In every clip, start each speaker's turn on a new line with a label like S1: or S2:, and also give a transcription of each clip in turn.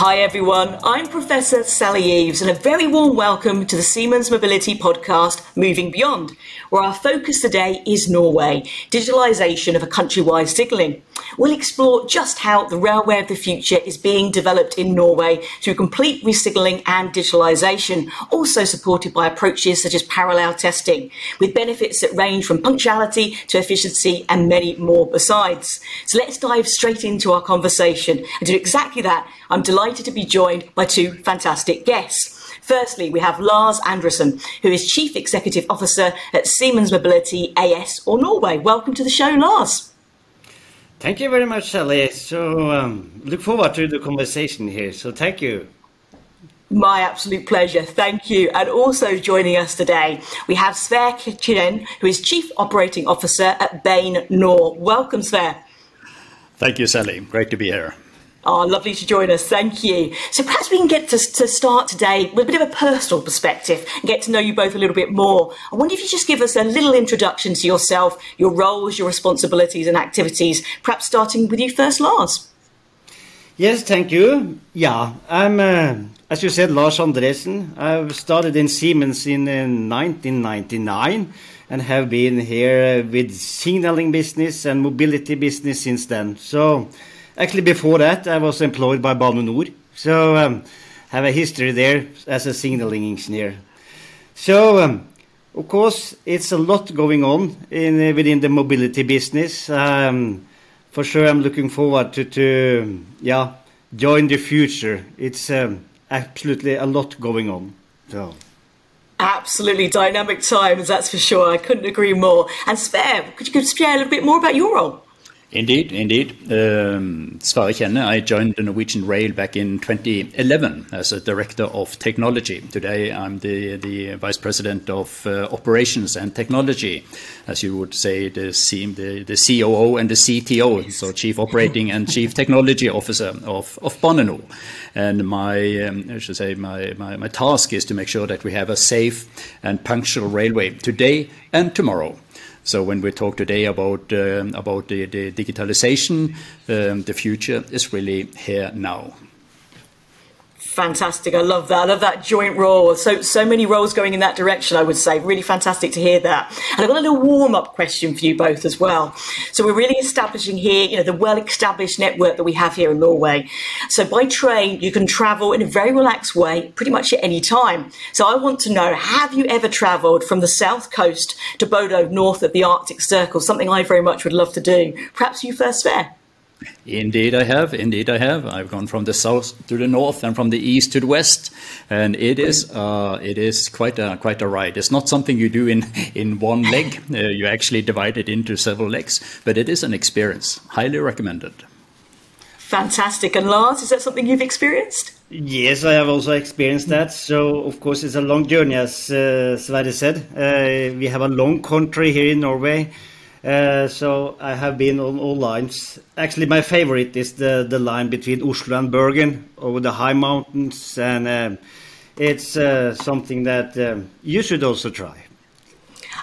S1: Hi everyone, I'm Professor Sally Eaves and a very warm welcome to the Siemens Mobility podcast Moving Beyond, where our focus today is Norway, digitalisation of a countrywide signalling. We'll explore just how the railway of the future is being developed in Norway through complete resignalling and digitalisation, also supported by approaches such as parallel testing, with benefits that range from punctuality to efficiency and many more besides. So let's dive straight into our conversation. And to do exactly that, I'm delighted to be joined by two fantastic guests. Firstly, we have Lars Andresen, who is Chief Executive Officer at Siemens Mobility AS or Norway. Welcome to the show, Lars.
S2: Thank you very much, Sally. So, um, look forward to the conversation here. So, thank you.
S1: My absolute pleasure. Thank you. And also joining us today, we have Sverre Kjenne, who is Chief Operating Officer at Bane Nor. Welcome, Sverre.
S3: Thank you, Sally. Great to be here.
S1: Oh, lovely to join us. Thank you. So perhaps we can get to, to start today with a bit of a personal perspective and get to know you both a little bit more. I wonder if you just give us a little introduction to yourself, your roles, your responsibilities and activities, perhaps starting with you first, Lars.
S2: Yes, thank you. Yeah, I'm, uh, as you said, Lars Andresen. I've started in Siemens in uh, 1999 and have been here with signaling business and mobility business since then. So Actually, before that, I was employed by Bane Nor, so um, have a history there as a signaling engineer. So, um, of course, it's a lot going on in uh, within the mobility business. Um, for sure, I'm looking forward to, to yeah, join the future. It's um, absolutely a lot going on. So.
S1: Absolutely dynamic times, that's for sure. I couldn't agree more. And Sverre, could you share a little bit more about your role?
S3: Indeed, indeed. Um, Kjenne, I joined the Norwegian Rail back in 2011 as a director of technology. Today, I'm the, the vice president of uh, operations and technology, as you would say, the, C, the, the COO and the CTO, so chief operating and chief technology officer of, of Bane Nor. And my, um, I should say, my, my, my task is to make sure that we have a safe and punctual railway today and tomorrow. So when we talk today about um, about the, the digitalization, um, the future is really here now.
S1: Fantastic. I love that. I love that joint role. So, so many roles going in that direction, I would say. Really fantastic to hear that. And I've got a little warm up question for you both as well. So, we're really establishing here, you know, the well established network that we have here in Norway. So, by train, you can travel in a very relaxed way pretty much at any time. So, I want to know have you ever traveled from the south coast to Bodo, north of the Arctic Circle? Something I very much would love to do. Perhaps you first, Sverre.
S3: Indeed, I have. Indeed, I have. I've gone from the south to the north and from the east to the west, and it is uh, it is quite a quite a ride. It's not something you do in in one leg. Uh, you actually divide it into several legs, but it is an experience. Highly recommended.
S1: Fantastic. And Lars, is that something you've experienced?
S2: Yes, I have also experienced that. So, of course, it's a long journey, as uh, Sverre said. Uh, we have a long country here in Norway. Uh, so I have been on all lines. Actually, my favorite is the, the line between Oslo and Bergen over the high mountains, and uh, it's uh, something that um, you should also try.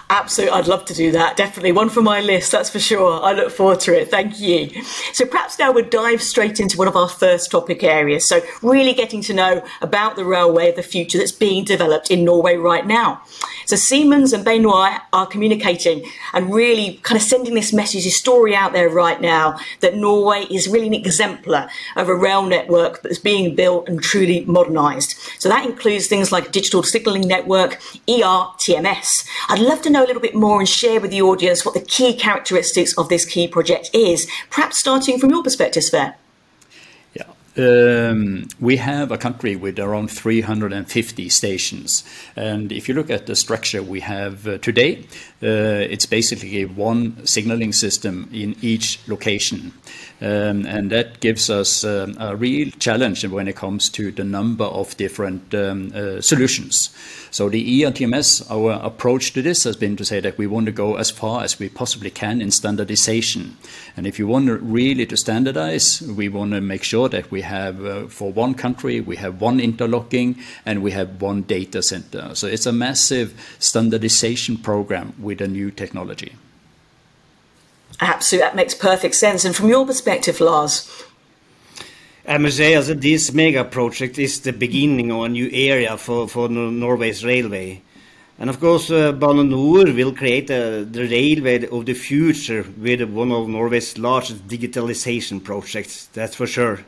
S1: Absolutely, I'd love to do that. Definitely one for my list, that's for sure. I look forward to it. Thank you. So perhaps now we'll dive straight into one of our first topic areas. So really getting to know about the railway of the future that's being developed in Norway right now. So Siemens and Nor are communicating and really kind of sending this message, this story out there right now that Norway is really an exemplar of a rail network that's being built and truly modernised. So that includes things like digital signalling network, ERTMS. I'd love to know a little bit more and share with the audience what the key characteristics of this key project is, perhaps starting from your perspective, Sverre.
S3: Um, we have a country with around 350 stations. And if you look at the structure we have uh, today, uh, it's basically one signaling system in each location. Um, and that gives us um, a real challenge when it comes to the number of different um, uh, solutions. So the ERTMS, our approach to this has been to say that we want to go as far as we possibly can in standardization. And if you want to really to standardize, we want to make sure that we have, uh, for one country, we have one interlocking and we have one data center. So it's a massive standardization program with a new technology.
S1: Absolutely, that makes perfect sense. And from your perspective, Lars?
S2: I must say, as this mega project is the beginning of a new area for, for Norway's railway. And of course, uh, Bane NOR will create uh, the railway of the future with one of Norway's largest digitalization projects, that's for sure.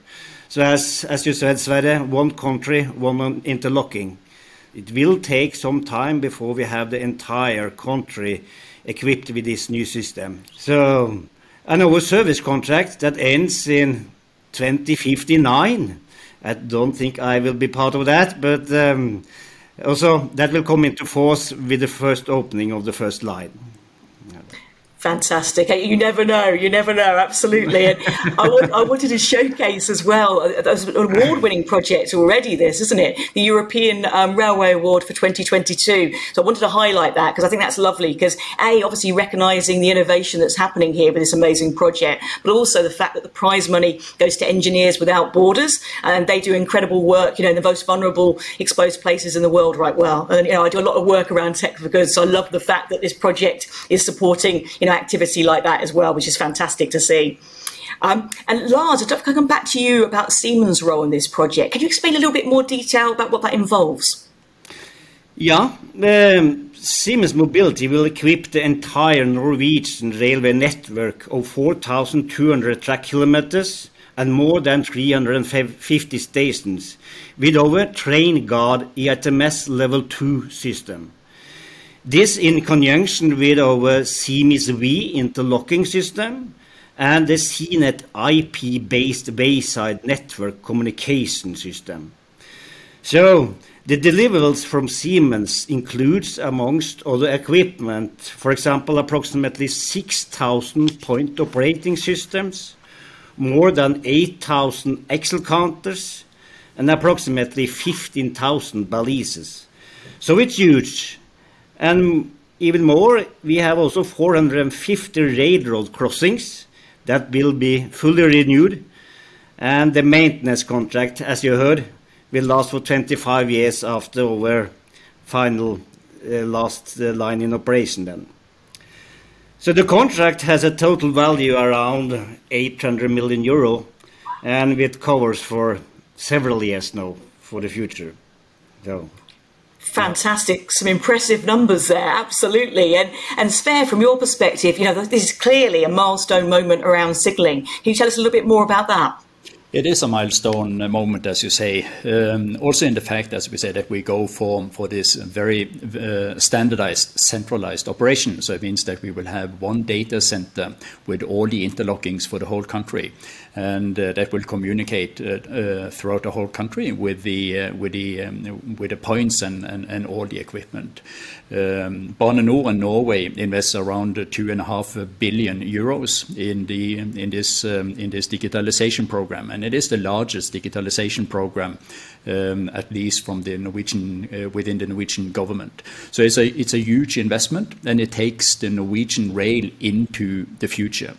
S2: So, as, as you said, Sverre, one country, one interlocking. It will take some time before we have the entire country equipped with this new system. So, and our service contract that ends in 2059. I don't think I will be part of that, but um, also that will come into force with the first opening of the first line.
S1: Fantastic. You never know. You never know. Absolutely. And I, I wanted to showcase as well, as an award winning project already, this, isn't it? The European um, Railway Award for 2022. So I wanted to highlight that because I think that's lovely because, A, obviously recognizing the innovation that's happening here with this amazing project, but also the fact that the prize money goes to Engineers Without Borders and they do incredible work, you know, in the most vulnerable, exposed places in the world right well. And, you know, I do a lot of work around tech for good. So I love the fact that this project is supporting, you know, activity like that as well, which is fantastic to see. Um, and Lars, I'd like to come back to you about Siemens' role in this project. Can you explain a little bit more detail about what that involves?
S2: Yeah, um, Siemens Mobility will equip the entire Norwegian railway network of 4,200 track kilometers and more than 350 stations with our Trainguard ERTMS Level 2 system. This in conjunction with our Siemens V interlocking system and the SINET IP-based wayside network communication system. So the deliverables from Siemens includes, amongst other equipment, for example, approximately 6,000 point operating systems, more than 8,000 axle counters, and approximately 15,000 balises. So it's huge. And even more, we have also 450 railroad crossings that will be fully renewed. And the maintenance contract, as you heard, will last for 25 years after our final uh, last uh, line in operation then. So the contract has a total value around 800 million euro, and it covers for several years now for the future. So
S1: Fantastic, some impressive numbers there, absolutely. And and Sverre, from your perspective, you know this is clearly a milestone moment around signalling. Can you tell us a little bit more about that?
S3: It is a milestone moment, as you say. Um, also in the fact, as we say, that we go for, for this very uh, standardized, centralized operation. So it means that we will have one data center with all the interlockings for the whole country. And uh, that will communicate uh, uh throughout the whole country with the, uh, with the, um, with the points and, and, and all the equipment. Um, and Norway invests around two and a half billion euros in the in this um, in this digitalization program, and it is the largest digitalization program, um, at least from the Norwegian uh, within the Norwegian government. So it's a it's a huge investment, and it takes the Norwegian rail into the future.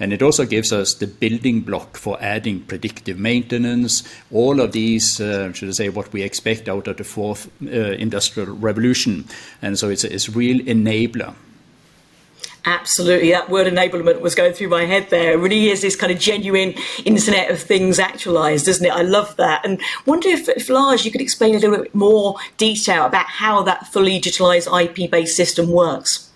S3: And it also gives us the building block for adding predictive maintenance, all of these, uh, should I say, what we expect out of the fourth uh, industrial revolution. And so it's a, it's a real enabler.
S1: Absolutely, that word enablement was going through my head there. It really is this kind of genuine Internet of Things actualized, isn't it? I love that. And wonder if, if Lars, you could explain a little bit more detail about how that fully digitalized IP based system works.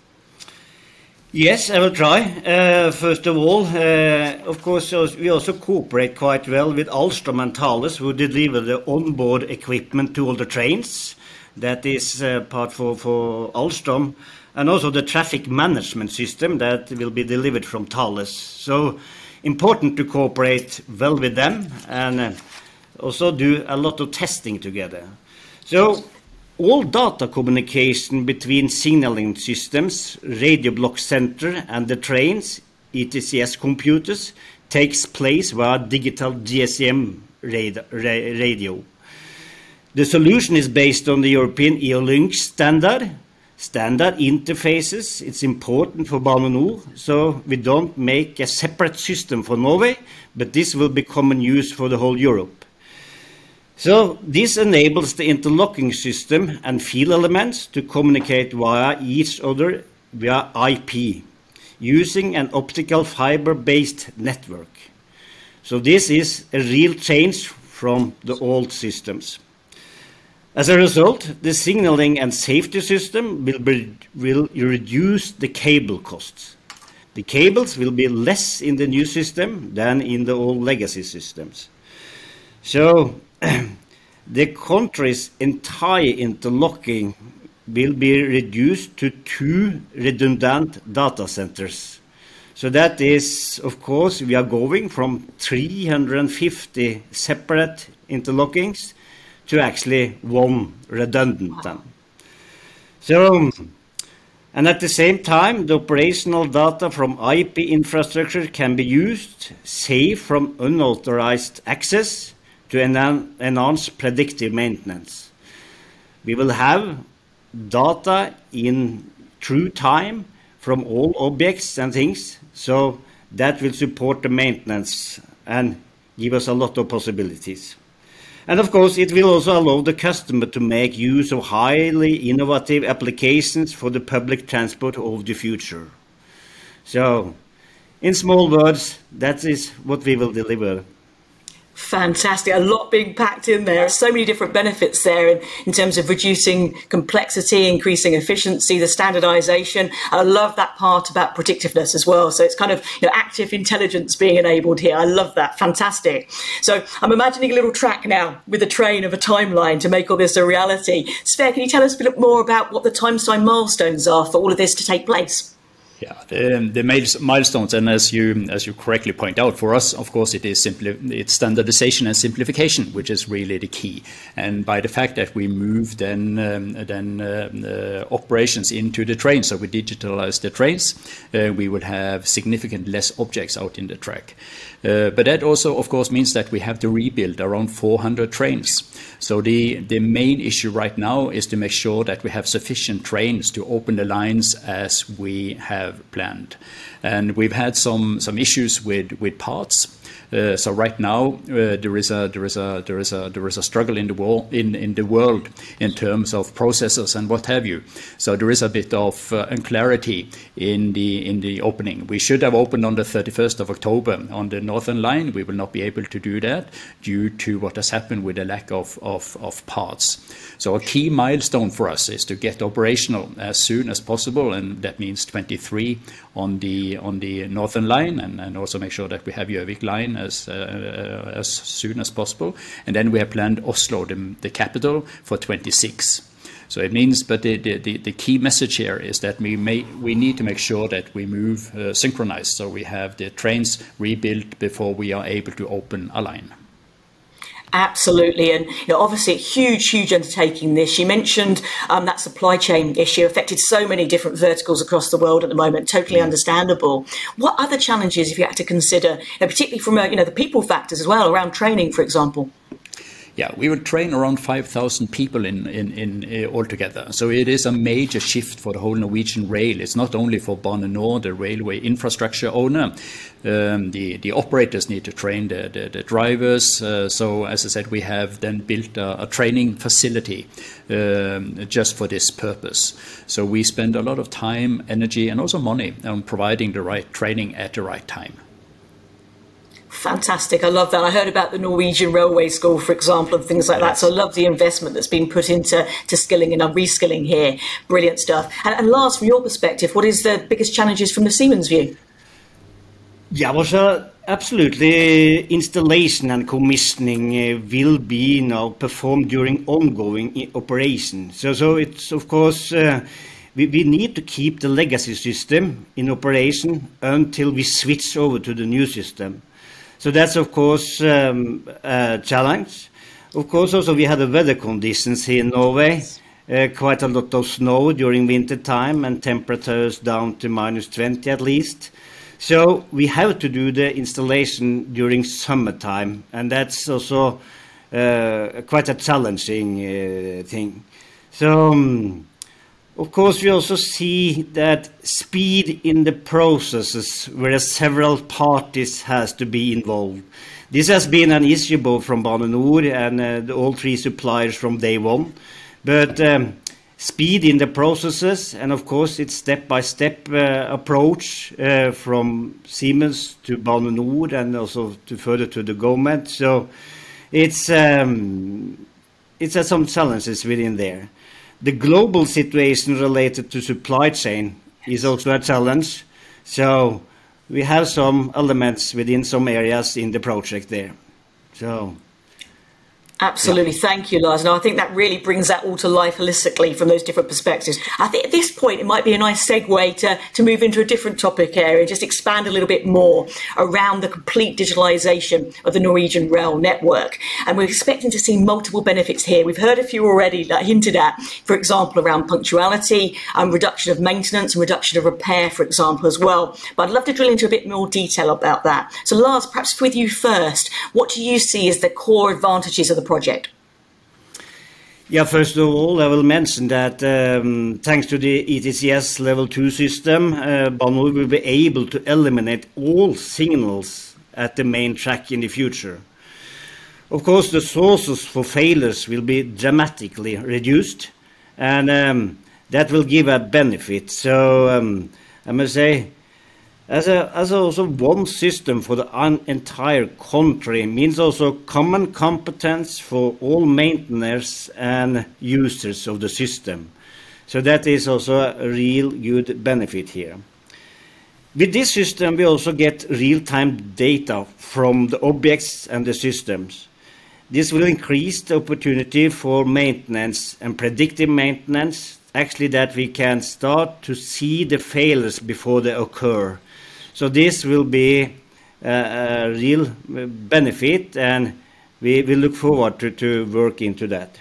S2: Yes, I will try. Uh, first of all, uh, of course, we also cooperate quite well with Alstom and Thales, who deliver the onboard equipment to all the trains. That is uh, part for, for Alstom, and also the traffic management system that will be delivered from Thales. So important to cooperate well with them and uh, also do a lot of testing together. So all data communication between signaling systems, radio block center, and the trains, ETCS computers, takes place via digital GSM radio. The solution is based on the European EULYNX standard, standard interfaces. It's important for Bane so we don't make a separate system for Norway, but this will be common use for the whole Europe. So this enables the interlocking system and field elements to communicate via each other via IP using an optical fiber-based network. So this is a real change from the old systems. As a result, the signaling and safety system will, be, will reduce the cable costs. The cables will be less in the new system than in the old legacy systems. So the country's entire interlocking will be reduced to two redundant data centers. So that is, of course, we are going from 350 separate interlockings to actually one redundant then. So, and at the same time, the operational data from IP infrastructure can be used, safe from unauthorized access, to enhance predictive maintenance. We will have data in true time from all objects and things, so that will support the maintenance and give us a lot of possibilities. And of course, it will also allow the customer to make use of highly innovative applications for the public transport of the future. So, in small words, that is what we will deliver.
S1: Fantastic. A lot being packed in there. So many different benefits there in, in terms of reducing complexity, increasing efficiency, the standardization. I love that part about predictiveness as well. So it's kind of you know, active intelligence being enabled here. I love that. Fantastic. So I'm imagining a little track now with a train of a timeline to make all this a reality. Sverre, can you tell us a bit more about what the time sign milestones are for all of this to take place?
S3: Yeah, the, the milestones, and as you as you correctly point out, for us, of course, it is simply it's standardization and simplification, which is really the key. And by the fact that we move then um, then uh, uh, operations into the train, so we digitalize the trains, uh, we would have significant less objects out in the track. Uh, but that also, of course, means that we have to rebuild around 400 trains. So the, the main issue right now is to make sure that we have sufficient trains to open the lines as we have planned. And we've had some, some issues with, with parts. Uh, so right now uh, there is a there is a there is a there is a struggle in the world in, in the world in terms of processors and what have you. So there is a bit of uh, unclarity in the in the opening. We should have opened on the 31st of October on the northern line. We will not be able to do that due to what has happened with the lack of, of, of parts. So a key milestone for us is to get operational as soon as possible, and that means 23 on the on the northern line, and, and also make sure that we have Gjøvik line as uh, as soon as possible. And then we have planned Oslo, the, the capital, for 26. So it means, but the, the, the, key message here is that we may we need to make sure that we move uh, synchronized, so we have the trains rebuilt before we are able to open a line.
S1: Absolutely, and you know, obviously a huge, huge undertaking. This you mentioned um, that supply chain issue affected so many different verticals across the world at the moment. Totally mm. understandable. What other challenges have you had to consider, you know, particularly from a, you know the people factors as well around training, for example?
S3: Yeah, we will train around 5,000 people in, in, in uh, altogether. So it is a major shift for the whole Norwegian rail. It's not only for Bane NOR, the railway infrastructure owner. Um, the, the operators need to train the, the, the drivers. Uh, so as I said, we have then built a, a training facility um, just for this purpose. So we spend a lot of time, energy, and also money on providing the right training at the right time.
S1: Fantastic. I love that. I heard about the Norwegian Railway School, for example, and things like that. So I love the investment that's been put into to skilling and reskilling here. Brilliant stuff. And, and Lars, from your perspective, what is the biggest challenges from the Siemens view?
S2: Yeah, well, so absolutely, installation and commissioning uh, will be now performed during ongoing operation. So, so it's of course uh, we, we need to keep the legacy system in operation until we switch over to the new system. So that's of course um, a challenge. Of course, also we had the weather conditions here in Norway. Uh, quite a lot of snow during winter time and temperatures down to minus 20 at least. So we have to do the installation during summertime, and that's also uh, quite a challenging uh, thing. So um, of course, we also see that speed in the processes where several parties has to be involved. This has been an issue both from Bane and uh, all three suppliers from day one. But um, speed in the processes, and of course, it's step-by-step uh, approach uh, from Siemens to Bane NOR and also to further to the government. So it's um, it's uh, some challenges within there. The global situation related to supply chain is also a challenge. So we have some elements within some areas in the project there. So
S1: Absolutely. Yeah. Thank you, Lars. And I think that really brings that all to life holistically from those different perspectives. I think at this point, it might be a nice segue to, to move into a different topic area, just expand a little bit more around the complete digitalization of the Norwegian rail network. And we're expecting to see multiple benefits here. We've heard a few already that hinted at, for example, around punctuality, and reduction of maintenance and reduction of repair, for example, as well. But I'd love to drill into a bit more detail about that. So, Lars, perhaps with you first, what do you see as the core advantages of the project?
S2: Yeah, first of all, I will mention that um, thanks to the ETCS Level 2 system, uh, will be able to eliminate all signals at the main track in the future. Of course, the sources for failures will be dramatically reduced, and um, that will give a benefit. So um, I must say, as, a, as also one system for the entire country means also common competence for all maintainers and users of the system. So that is also a real good benefit here. With this system, we also get real-time data from the objects and the systems. This will increase the opportunity for maintenance and predictive maintenance, actually that we can start to see the failures before they occur so this will be a, a real benefit, and we, we look forward to, to work into that.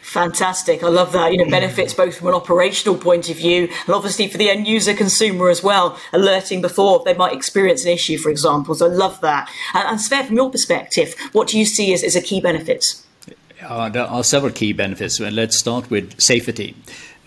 S1: Fantastic. I love that. You know, benefits both from an operational point of view and obviously for the end user consumer as well, alerting before they might experience an issue, for example. So I love that. And, and Sverre, from your perspective, what do you see as, as a key benefits?
S3: Uh, there are several key benefits. Let's start with safety.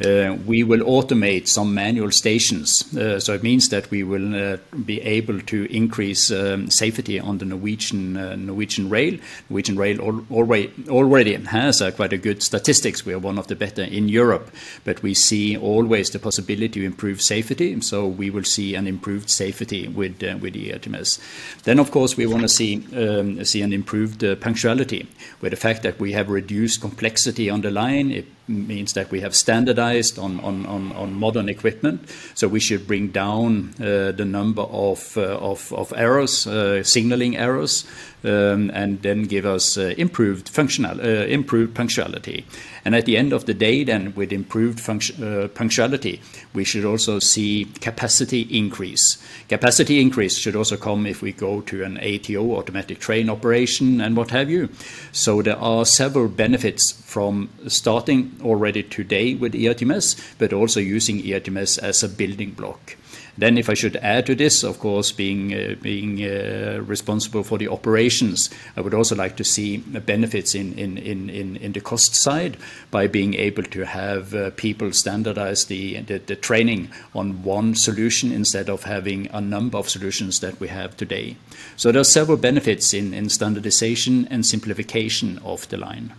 S3: Uh, we will automate some manual stations. Uh, so it means that we will uh, be able to increase um, safety on the Norwegian Norwegian rail. Norwegian rail already already has quite a good statistics. We are one of the better in Europe, but we see always the possibility to improve safety. So we will see an improved safety with with the ERTMS. Then of course we want to see um, see an improved punctuality, with the fact that we have reduced complexity on the line. It means that we have standardized on, on, on, on modern equipment. So we should bring down uh, the number of, uh, of, of, errors, uh, signaling errors, um, and then give us uh, improved functional, uh, improved punctuality. And at the end of the day, then with improved uh, punctuality, we should also see capacity increase. Capacity increase should also come if we go to an ATO, automatic train operation, and what have you. So there are several benefits from starting already today with ERTMS, but also using ERTMS as a building block. Then, if I should add to this, of course, being uh, being uh, responsible for the operations, I would also like to see benefits in in in in the cost side by being able to have uh, people standardize the, the the training on one solution instead of having a number of solutions that we have today. So there are several benefits in in standardization and simplification of the line.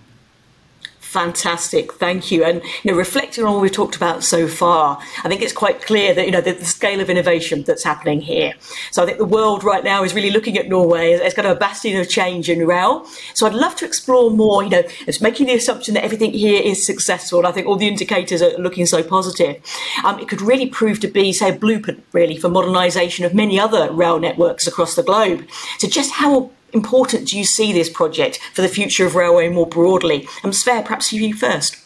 S1: Fantastic, thank you. And you know, reflecting on what we've talked about so far, I think it's quite clear that you know the, the, scale of innovation that's happening here. So I think the world right now is really looking at Norway as, as kind of a bastion of change in rail. So I'd love to explore more. You know, it's making the assumption that everything here is successful. I think all the indicators are looking so positive. Um, it could really prove to be, say, a blueprint really for modernisation of many other rail networks across the globe. So just how important do you see this project for the future of railway more broadly? And Sverre, perhaps you first.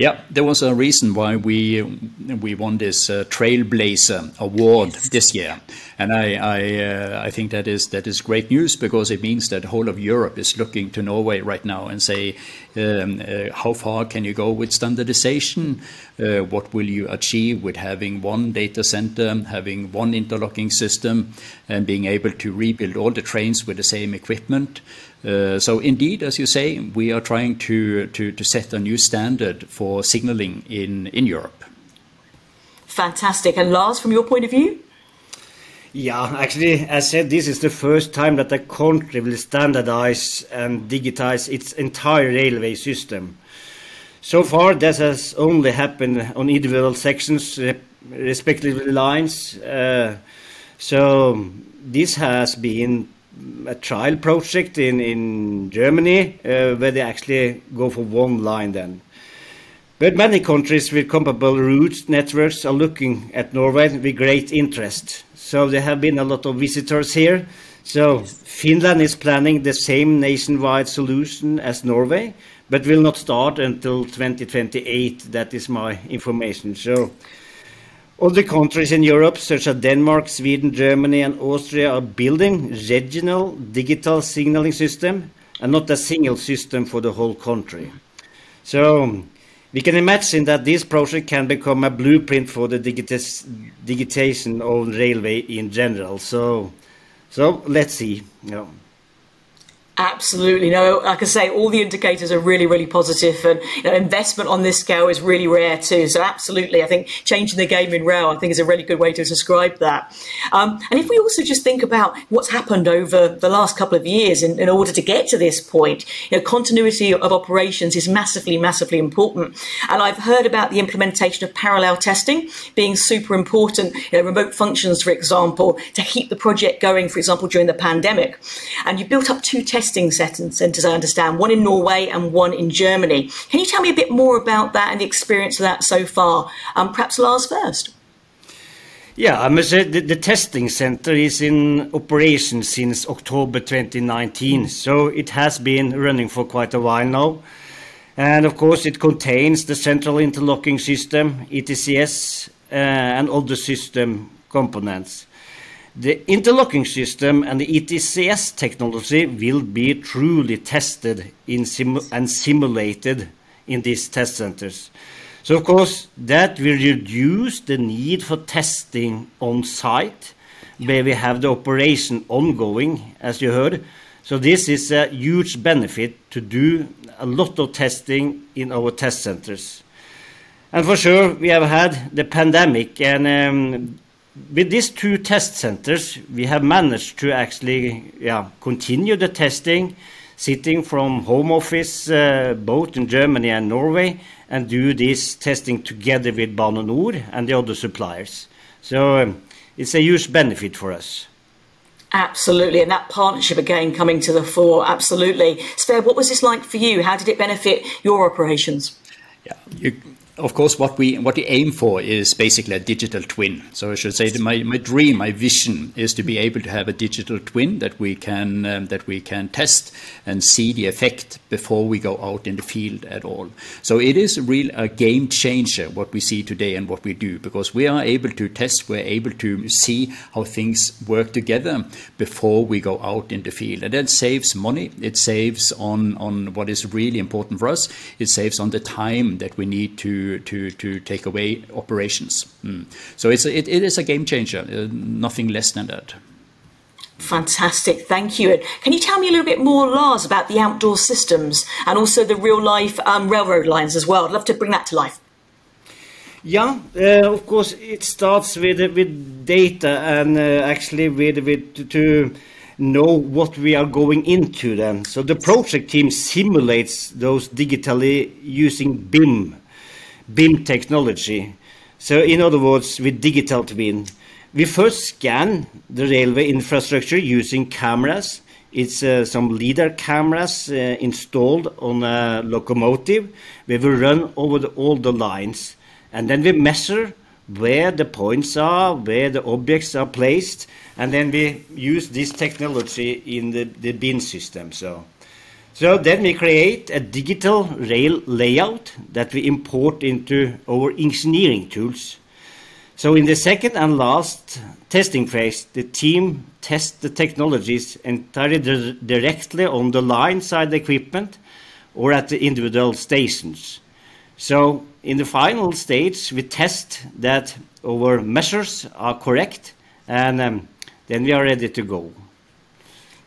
S3: Yeah, there was a reason why we we won this uh, Trailblazer award this year, and I I, uh, I, think that is that is great news because it means that the whole of Europe is looking to Norway right now and say, um, uh, how far can you go with standardization? Uh, what will you achieve with having one data center, having one interlocking system, and being able to rebuild all the trains with the same equipment? Uh, so indeed, as you say, we are trying to, to, to set a new standard for signaling in, in Europe.
S1: Fantastic. And Lars, from your point of view?
S2: Yeah, actually, as I said, this is the first time that a country will standardize and digitize its entire railway system. So far, this has only happened on individual sections, respectively lines. Uh, so this has been a trial project in, in Germany uh, where they actually go for one line then. But many countries with comparable route networks are looking at Norway with great interest. So there have been a lot of visitors here. So Finland is planning the same nationwide solution as Norway, but will not start until 2028. That is my information. So other countries in Europe, such as Denmark, Sweden, Germany, and Austria, are building regional digital signaling system and not a single system for the whole country. So we can imagine that this project can become a blueprint for the digitization of railway in general. So, so let's see.
S1: Absolutely. No, like I say, all the indicators are really, really positive and you know, investment on this scale is really rare too. So absolutely, I think changing the game in rail, I think is a really good way to describe that. Um, and if we also just think about what's happened over the last couple of years in, in order to get to this point, you know, continuity of operations is massively, massively important. And I've heard about the implementation of parallel testing being super important, you know, remote functions, for example, to keep the project going, for example, during the pandemic. And you built up two tests testing centres, I understand, one in Norway and one in Germany. Can you tell me a bit more about that and the experience of that so far? Um, perhaps Lars first.
S2: Yeah, I must say the, the, testing center is in operation since October 2019, so it has been running for quite a while now. And of course, it contains the central interlocking system, ETCS, uh, and other system components. The interlocking system and the ETCS technology will be truly tested simu and simulated in these test centers. So, of course, that will reduce the need for testing on site where we have the operation ongoing, as you heard. So, this is a huge benefit to do a lot of testing in our test centers. And for sure, we have had the pandemic, and um, with these two test centers, we have managed to actually yeah, continue the testing, sitting from home office, uh, both in Germany and Norway, and do this testing together with Bane NOR and the other suppliers. So um, it's a huge benefit for us.
S1: Absolutely, and that partnership again coming to the fore. Absolutely, Sverre, what was this like for you? How did it benefit your operations?
S3: Yeah, you, of course, what we what we aim for is basically a digital twin. So I should say that my, my dream, my vision, is to be able to have a digital twin that we can um, that we can test and see the effect before we go out in the field at all. So it is a real a game changer what we see today and what we do because we are able to test, we're able to see how things work together before we go out in the field, and that saves money. It saves on on what is really important for us. It saves on the time that we need to to to take away operations. Mm. So it's a, it, it is a game changer, uh, nothing less than that.
S1: Fantastic, thank you. And can you tell me a little bit more, Lars, about the outdoor systems and also the real life um, railroad lines as well? I'd love to bring that to life.
S2: Yeah, uh, of course, it starts with with data and uh, actually with with to know what we are going into then. So the project team simulates those digitally using BIM BIM technology. So in other words, with digital twin, we first scan the railway infrastructure using cameras. It's uh, some LiDAR cameras uh, installed on a locomotive. We will run over the, all the lines. And then we measure where the points are, where the objects are placed. And then we use this technology in the, the BIM system. So so then we create a digital rail layout that we import into our engineering tools. So in the second and last testing phase, the team tests the technologies entirely directly on the line side equipment or at the individual stations. So in the final stage, we test that our measures are correct and um, then we are ready to go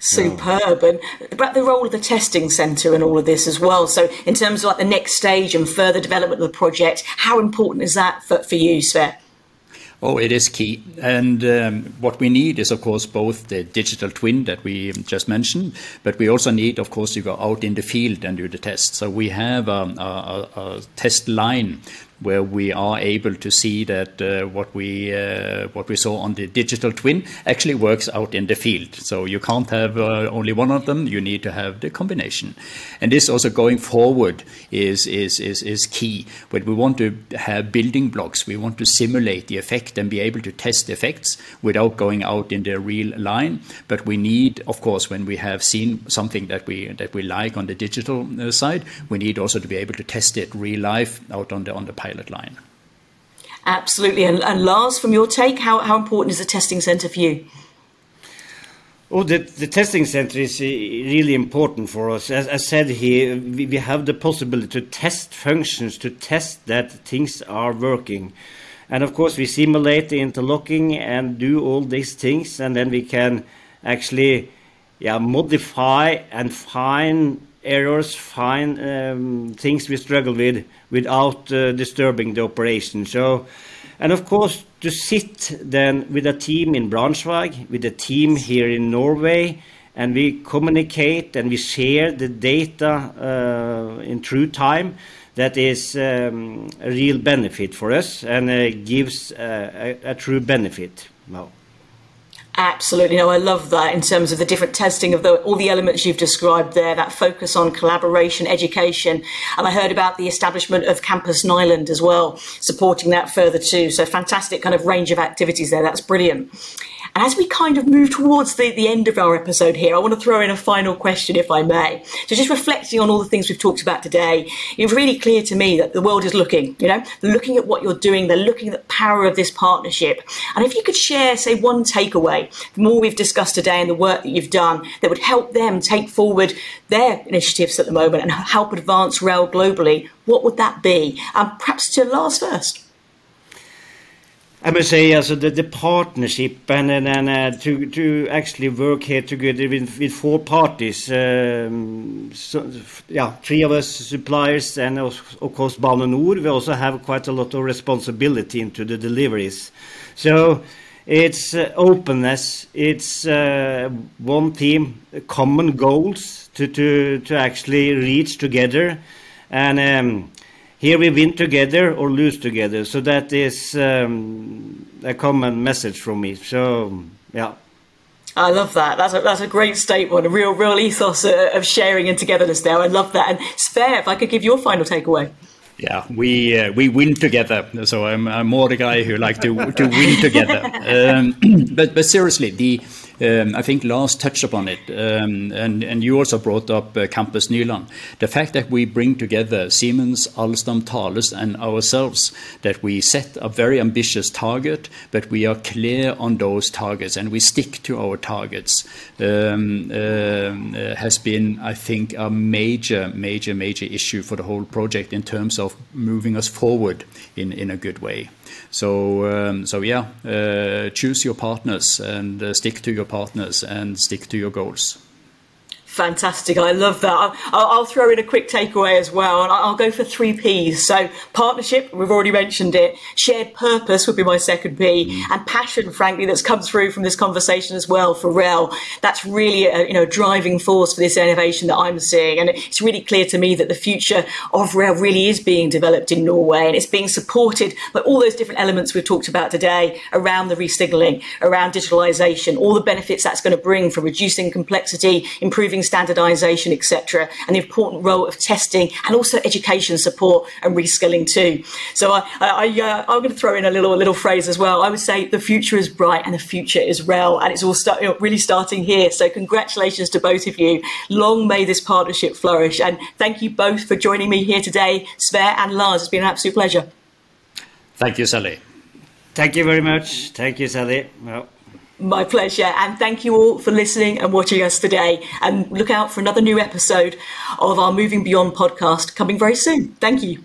S1: superb and about the role of the testing centre and all of this as well so in terms of like the next stage and further development of the project how important is that for, for you Sverre?
S3: Oh, it is key. And um, what we need is, of course, both the digital twin that we just mentioned, but we also need, of course, to go out in the field and do the tests. So we have um, a, a, a test line where we are able to see that uh, what we uh, what we saw on the digital twin actually works out in the field. So you can't have uh, only one of them; you need to have the combination. And this also going forward is is is, is key. But we want to have building blocks. We want to simulate the effect and be able to test effects without going out in the real line. But we need, of course, when we have seen something that we that we like on the digital uh, side, we need also to be able to test it real life out on the on the pilot pilot line.
S1: Absolutely. And, and Lars, from your take, how, how important is the testing centre for you?
S2: Oh, the, the testing center is uh, really important for us. As I said here, we, we have the possibility to test functions, to test that things are working. And of course, we simulate the interlocking and do all these things, and then we can actually yeah, modify and find errors, find um, things we struggle with without uh, disturbing the operation. So, and of course, to sit then with a team in Braunschweig, with a team here in Norway, and we communicate and we share the data uh, in true time. That is um, a real benefit for us and uh, gives a, a, true benefit. Well,
S1: Absolutely. No, I love that in terms of the different testing of the, all the elements you've described there, that focus on collaboration, education. And I heard about the establishment of Campus Nyland as well, supporting that further too. So fantastic kind of range of activities there. That's brilliant. And as we kind of move towards the, the end of our episode here, I want to throw in a final question, if I may. So just reflecting on all the things we've talked about today, it's really clear to me that the world is looking, you know, they're looking at what you're doing, they're looking at the power of this partnership. And if you could share, say, one takeaway from all we've discussed today and the work that you've done that would help them take forward their initiatives at the moment and help advance rail globally, what would that be? And um, perhaps to Lars first.
S2: I must say, also the, the partnership and, and, uh, to, to actually work here together with, with four parties. Um, so, yeah, three of us suppliers and of, course Bane NOR. We also have quite a lot of responsibility into the deliveries. So it's uh, openness, it's uh, one team, common goals to, to, to actually reach together. And um, here we win together or lose together. So that is um, a common message from me. So yeah.
S1: I love that. That's a, that's a great statement, a real, real ethos of sharing and togetherness there. I love that. And Sverre, if I could give your final takeaway.
S3: Yeah, we uh, we win together. So I'm, I'm more the guy who like to to win together. Um, but but seriously, the um, I think Lars touched upon it, um, and, and you also brought up uh, Campus Nyland. The fact that we bring together Siemens, Alstom, Thales, and ourselves, that we set a very ambitious target, but we are clear on those targets and we stick to our targets, um, uh, has been, I think, a major, major, major issue for the whole project in terms of moving us forward in, in a good way. So, um, so yeah, uh, choose your partners and uh, stick to your partners and stick to your goals.
S1: Fantastic. I love that. I'll, I'll, throw in a quick takeaway as well, and I'll go for three P's. So, partnership, we've already mentioned it. Shared purpose would be my second P, mm. and passion, frankly, that's come through from this conversation as well for rail. That's really a you know driving force for this innovation that I'm seeing, and it's really clear to me that the future of rail really is being developed in Norway, and it's being supported by all those different elements we've talked about today around the resignaling, around digitalisation, all the benefits that's going to bring for reducing complexity, improving standardization, etc., and the important role of testing and also education support and reskilling too. So I, I, uh, I'm going to throw in a little a little phrase as well. I would say the future is bright and the future is real, and it's all start, you know, really starting here. So congratulations to both of you. Long may this partnership flourish, and thank you both for joining me here today, Sverre and Lars. It's been an absolute pleasure.
S3: Thank you, Sally.
S2: Thank you very much. Thank you, Sally. Well.
S1: My pleasure. And thank you all for listening and watching us today. And look out for another new episode of our Moving Beyond podcast coming very soon. Thank you.